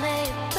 made